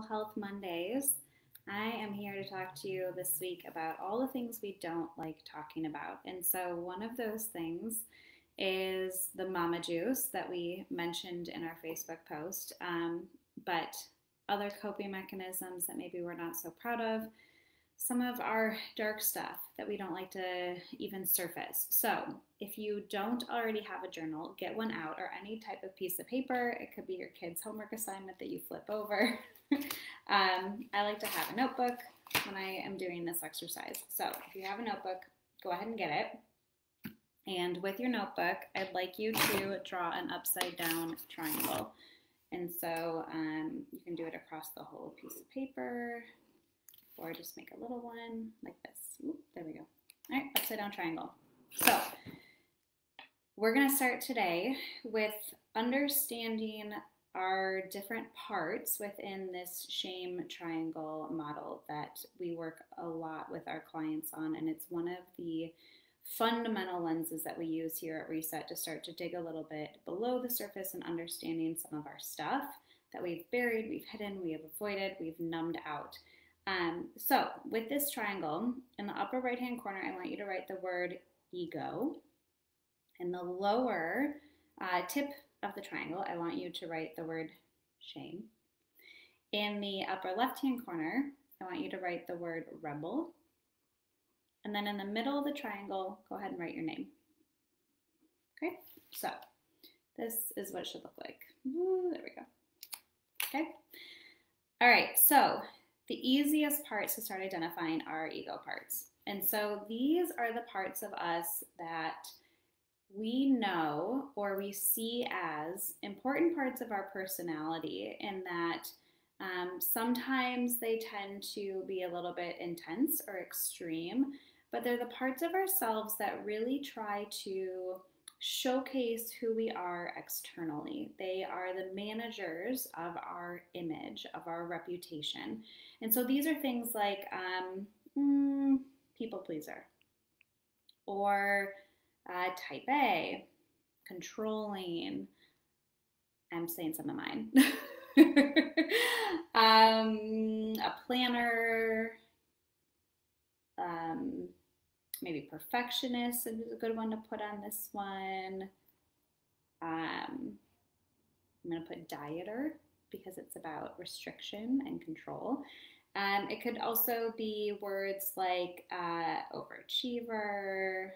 Health Mondays. I am here to talk to you this week about all the things we don't like talking about. And so, one of those things is the mama juice that we mentioned in our Facebook post, um, but other coping mechanisms that maybe we're not so proud of, some of our dark stuff that we don't like to even surface. So, if you don't already have a journal, get one out or any type of piece of paper. It could be your kid's homework assignment that you flip over. um, I like to have a notebook when I am doing this exercise. So, if you have a notebook, go ahead and get it. And with your notebook, I'd like you to draw an upside down triangle. And so um, you can do it across the whole piece of paper or just make a little one like this. There we go. All right, upside down triangle. So we're going to start today with understanding our different parts within this shame triangle model that we work a lot with our clients on. And it's one of the fundamental lenses that we use here at Reset to start to dig a little bit below the surface and understanding some of our stuff that we've buried, we've hidden, we have avoided, we've numbed out. Um, so with this triangle, in the upper right hand corner, I want you to write the word ego. In the lower uh, tip of the triangle, I want you to write the word shame. In the upper left hand corner, I want you to write the word rebel. And then in the middle of the triangle, go ahead and write your name. Okay, so this is what it should look like. Ooh, there we go. Okay. All right, so the easiest parts to start identifying are ego parts. And so these are the parts of us that we know or we see as important parts of our personality, in that um, sometimes they tend to be a little bit intense or extreme, but they're the parts of ourselves that really try to showcase who we are externally. They are the managers of our image, of our reputation. And so these are things like um, mm, people pleaser or uh, type A, controlling. I'm saying some of mine. um, a planner, um, maybe perfectionist is a good one to put on this one. Um, I'm going to put dieter because it's about restriction and control. Um, it could also be words like uh, overachiever.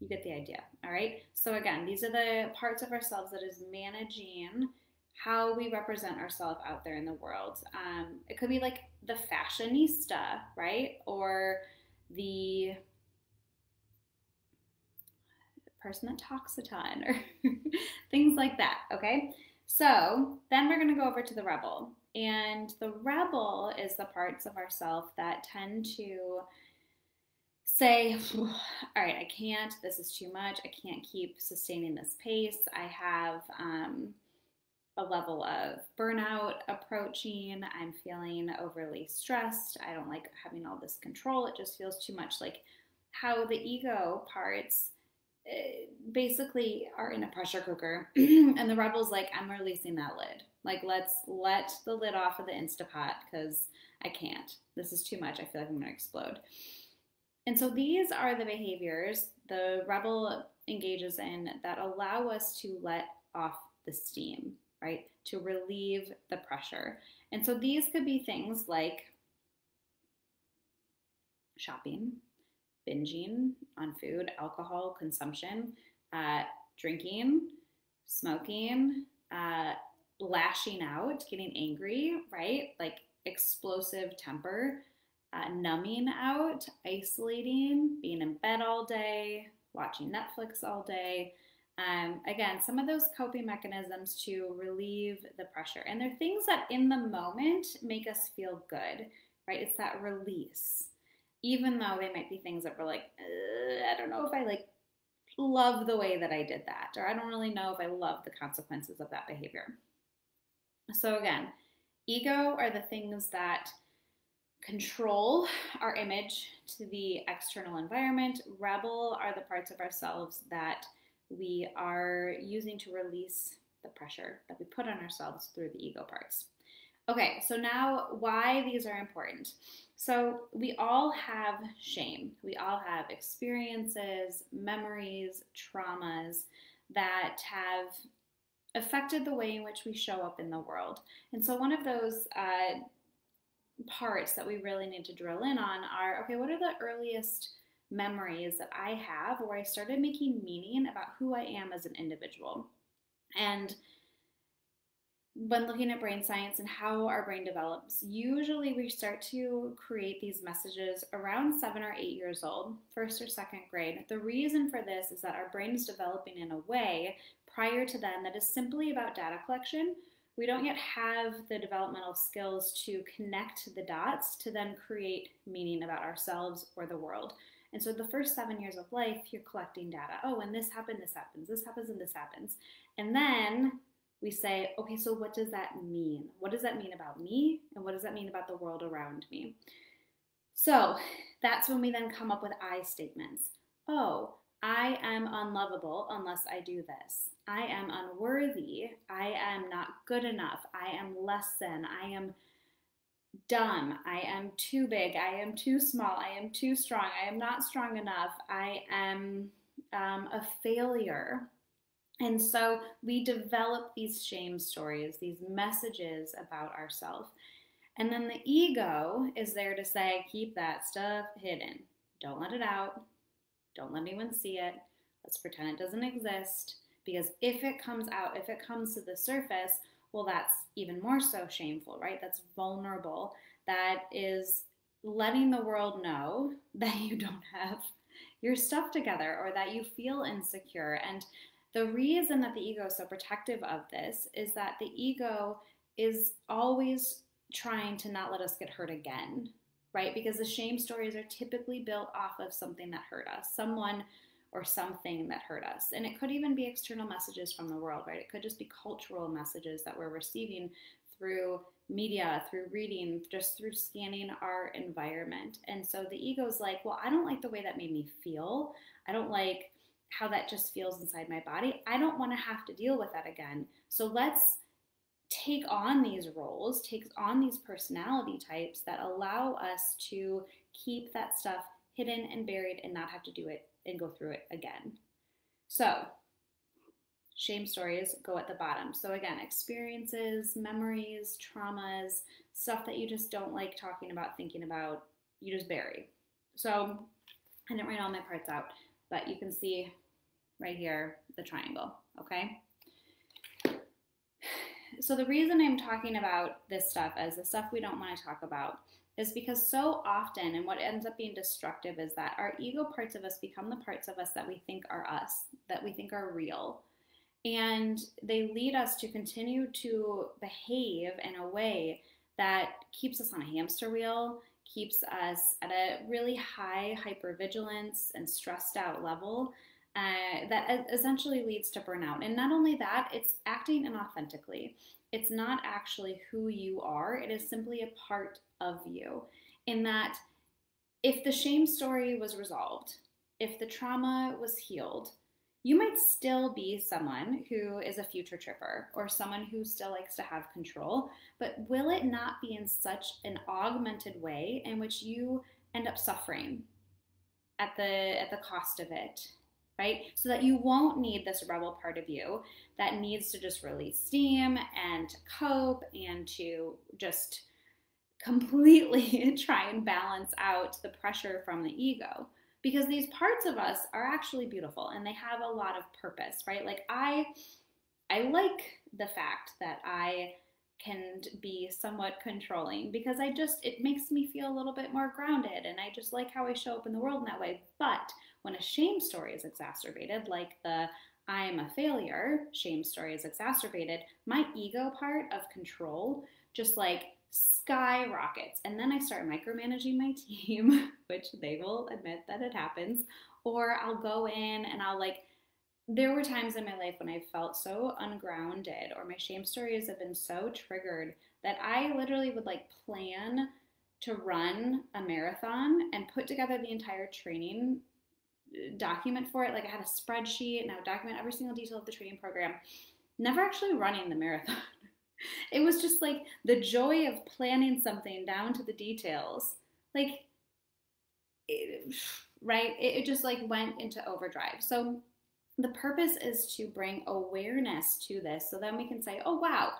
You get the idea, all right? So, again, these are the parts of ourselves that is managing how we represent ourselves out there in the world. Um, it could be like the fashionista, right? Or the person that talks a ton, or things like that, okay? So then we're to go over to the rebel. And the rebel is the parts of ourself that tend to say, all right, I can't, this is too much, I can't keep sustaining this pace. I have um, a level of burnout approaching. I'm feeling overly stressed. I don't like having all this control. It just feels too much. Like how the ego parts eh, basically are in a pressure cooker. And the rebel's like i'm releasing that lid. Like let's let the lid off of the instapot because i can't. This is too much. I feel like i'm going to explode. And so these are the behaviors the rebel engages in that allow us to let off the steam right? To relieve the pressure. And so these could be things like shopping, binging on food, alcohol consumption, uh, drinking, smoking, uh, lashing out, getting angry, right? Like explosive temper, uh, numbing out, isolating, being in bed all day, watching Netflix all day, um, again, some of those coping mechanisms to relieve the pressure. And they're things that in the moment make us feel good, right? It's that release. Even though they might be things that we're like, I don't know if I like love the way that I did that, or I don't really know if I love the consequences of that behavior. So, again, ego are the things that control our image to the external environment. Rebel are the parts of ourselves that we are using to release the pressure that we put on ourselves through the ego parts. Okay, so now why these are important. So, we all have shame. We all have experiences, memories, traumas that have affected the way in which we show up in the world. And so, one of those uh, parts that we really need to drill in on are okay, what are the earliest memories that I have where I started making meaning about who I am as an individual? And when looking at brain science and how our brain develops, usually we start to create these messages around seven or eight years old, first or second grade. The reason for this is that our brain is developing in a way prior to then that is simply about data collection. We don't yet have the developmental skills to connect the dots to then create meaning about ourselves or the world. And so the first seven years of life, you're collecting data. Oh, when this happened, this happens, this happens, and this happens. And then we say, okay, so what does that mean? What does that mean about me? And what does that mean about the world around me? So that's when we then come up with I statements. Oh, I am unlovable unless I do this. I am unworthy. I am not good enough. I am less than. I am dumb. I am too big. I am too small. I am too strong. I am not strong enough. I am um, a failure. And so we develop these shame stories, these messages about ourselves. And then the ego is there to say, keep that stuff hidden. Don't let it out. Don't let anyone see it. Let's pretend it doesn't exist. Because if it comes out, if it comes to the surface, well, that's even more so shameful, right? That's vulnerable. That is letting the world know that you don't have your stuff together or that you feel insecure. And the reason that the ego is so protective of this is that the ego is always trying to not let us get hurt again, right? Because the shame stories are typically built off of something that hurt us, someone or something that hurt us. And it could even be external messages from the world, right? It could just be cultural messages that we're receiving through media, through reading, just through scanning our environment. And so the ego's like, well, I don't like the way that made me feel. I don't like how that just feels inside my body. I don't want to have to deal with that again. So let's take on these roles, take on these personality types that allow us to keep that stuff hidden and buried and not have to do it and go through it again. So, shame stories go at the bottom. So, again, experiences, memories, traumas, stuff that you just don't like talking about, thinking about, you just bury. So, I didn't write all my parts out, but you can see right here, the triangle, okay? So the reason I'm talking about this stuff as the stuff we don't want to talk about is because so often, and what ends up being destructive is that our ego parts of us become the parts of us that we think are us, that we think are real. And they lead us to continue to behave in a way that keeps us on a hamster wheel, keeps us at a really high hypervigilance and stressed out level uh, that essentially leads to burnout. And not only that, it's acting inauthentically. It's not actually who you are, it is simply a part of you. In that, if the shame story was resolved, if the trauma was healed, you might still be someone who is a future tripper or someone who still likes to have control, but will it not be in such an augmented way in which you end up suffering at the at the cost of it right? So that you won't need this rebel part of you that needs to just release steam and to cope and to just completely try and balance out the pressure from the ego. Because these parts of us are actually beautiful and they have a lot of purpose, right? Like I I like the fact that I can be somewhat controlling because I just, it makes me feel a little bit more grounded and I just like how I show up in the world in that way. But when a shame story is exacerbated, like the I am a failure shame story is exacerbated, my ego part of control just like skyrockets. And then I start micromanaging my team, which they will admit that it happens. Or I'll go in and I'll like, there were times in my life when I felt so ungrounded or my shame stories have been so triggered that I literally would like plan to run a marathon and put together the entire training uh, document for it. Like I had a spreadsheet and I would document every single detail of the training program, never actually running the marathon. it was just like the joy of planning something down to the details. Like, it, right? It, it just like went into overdrive. So the purpose is to bring awareness to this so then we can say, oh, wow,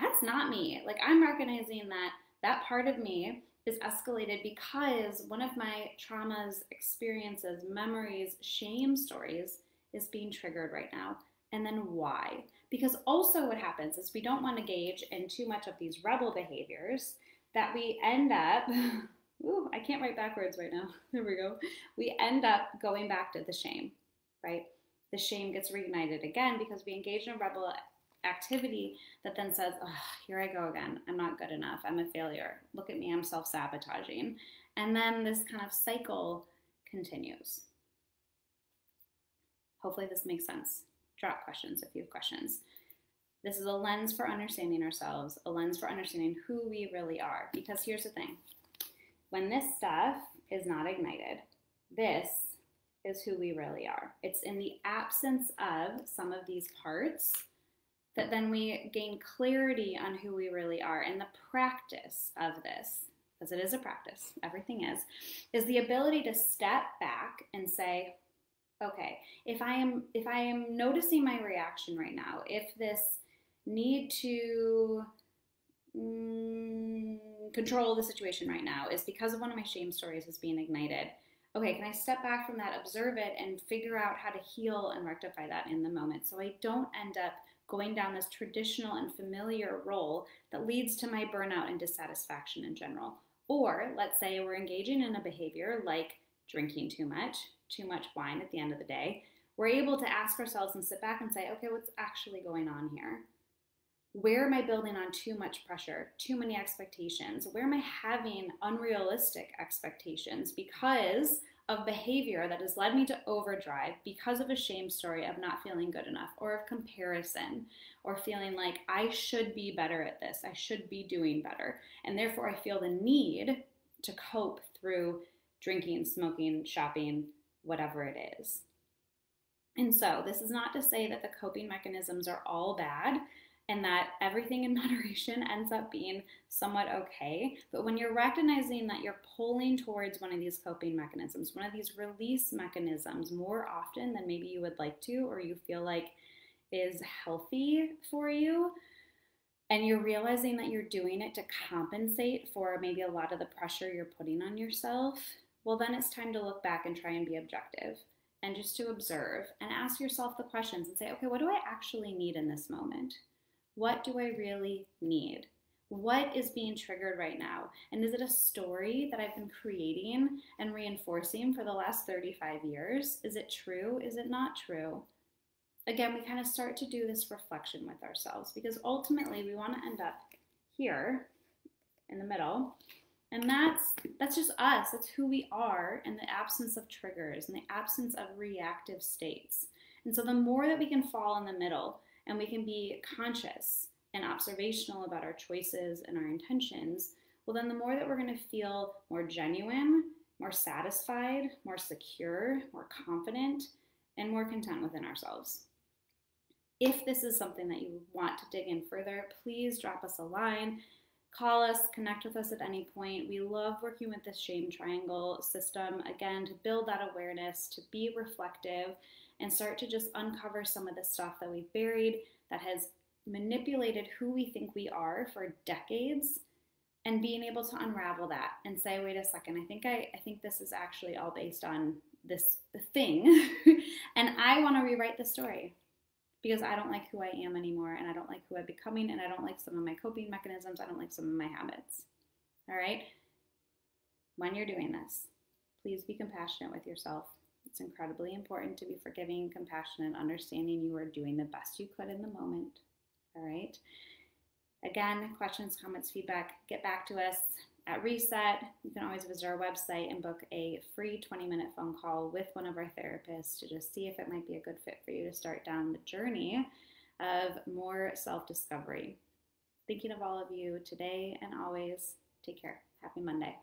that's not me. Like, I'm recognizing that that part of me is escalated because one of my traumas, experiences, memories, shame stories is being triggered right now. And then why? Because also, what happens is we don't want to gauge in too much of these rebel behaviors that we end up. Ooh, I can't write backwards right now. There we go. We end up going back to the shame, right? The shame gets reignited again because we engage in a rebel activity that then says, oh, here I go again. I'm not good enough. I'm a failure. Look at me. I'm self sabotaging. And then this kind of cycle continues. Hopefully, this makes sense. Drop questions if you have questions. This is a lens for understanding ourselves, a lens for understanding who we really are. Because here's the thing when this stuff is not ignited, this is who we really are. It's in the absence of some of these parts that then we gain clarity on who we really are. And the practice of this, because it is a practice, everything is, is the ability to step back and say, okay, if I am if I am noticing my reaction right now, if this need to mm, control the situation right now is because of one of my shame stories is being ignited. Okay, can I step back from that, observe it, and figure out how to heal and rectify that in the moment so I don't end up going down this traditional and familiar role that leads to my burnout and dissatisfaction in general. Or let's say we're engaging in a behavior like drinking too much, too much wine at the end of the day. We're able to ask ourselves and sit back and say, okay, what's actually going on here? Where am I building on too much pressure, too many expectations? Where am I having unrealistic expectations because of behavior that has led me to overdrive because of a shame story of not feeling good enough or of comparison or feeling like I should be better at this, I should be doing better. And therefore, I feel the need to cope through drinking, smoking, shopping, whatever it is. And so, this is not to say that the coping mechanisms are all bad and that everything in moderation ends up being somewhat okay. But when you're recognizing that you're pulling towards one of these coping mechanisms, one of these release mechanisms more often than maybe you would like to, or you feel like is healthy for you, and you're realizing that you're doing it to compensate for maybe a lot of the pressure you're putting on yourself, well, then it's time to look back and try and be objective and just to observe and ask yourself the questions and say, okay, what do I actually need in this moment? What do I really need? What is being triggered right now? And is it a story that I've been creating and reinforcing for the last 35 years? Is it true? Is it not true? Again, we kind of start to do this reflection with ourselves because ultimately we want to end up here in the middle. And that's that's just us. That's who we are in the absence of triggers, in the absence of reactive states. And so the more that we can fall in the middle, and we can be conscious and observational about our choices and our intentions, well, then the more that we're going to feel more genuine, more satisfied, more secure, more confident, and more content within ourselves. If this is something that you want to dig in further, please drop us a line, call us, connect with us at any point. We love working with this shame triangle system, again, to build that awareness, to be reflective, and start to just uncover some of the stuff that we've buried that has manipulated who we think we are for decades and being able to unravel that and say wait a second i think i, I think this is actually all based on this thing. And i want to rewrite the story because i don't like who i am anymore and i don't like who i'm becoming and i don't like some of my coping mechanisms i don't like some of my habits. All right? When you're doing this please be compassionate with yourself it's incredibly important to be forgiving, compassionate, understanding you are doing the best you could in the moment. All right. Again, questions, comments, feedback, get back to us at Reset. You can always visit our website and book a free 20 minute phone call with one of our therapists to just see if it might be a good fit for you to start down the journey of more self discovery. Thinking of all of you today and always. Take care. Happy Monday.